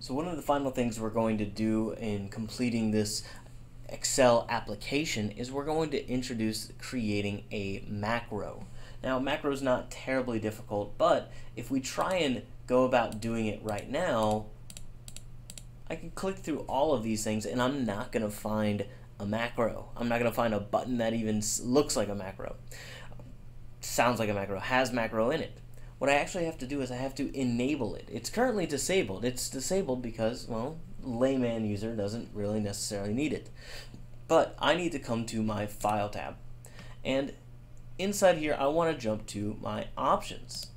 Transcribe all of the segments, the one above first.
So one of the final things we're going to do in completing this Excel application is we're going to introduce creating a macro. Now macro is not terribly difficult, but if we try and go about doing it right now, I can click through all of these things and I'm not going to find a macro. I'm not going to find a button that even looks like a macro, sounds like a macro, has macro in it. What I actually have to do is I have to enable it. It's currently disabled. It's disabled because, well, layman user doesn't really necessarily need it. But I need to come to my File tab. And inside here, I want to jump to my options.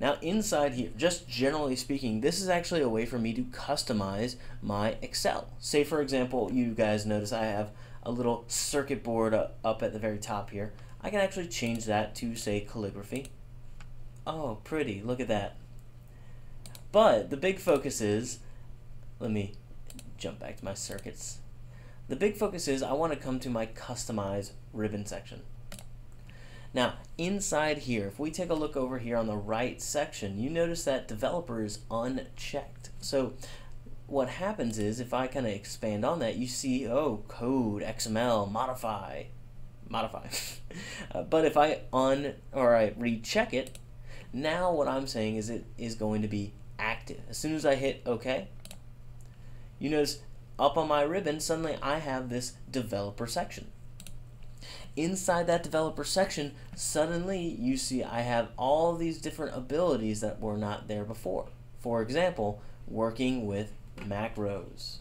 Now inside here, just generally speaking, this is actually a way for me to customize my Excel. Say for example, you guys notice I have a little circuit board uh, up at the very top here. I can actually change that to say calligraphy Oh, pretty. Look at that. But the big focus is, let me jump back to my circuits. The big focus is I want to come to my customize ribbon section. Now, inside here, if we take a look over here on the right section, you notice that developer is unchecked. So what happens is if I kind of expand on that, you see, oh, code, XML, modify, modify. uh, but if I un or I recheck it, now what I'm saying is it is going to be active. As soon as I hit OK, you notice up on my ribbon, suddenly I have this developer section. Inside that developer section, suddenly you see I have all these different abilities that were not there before. For example, working with macros.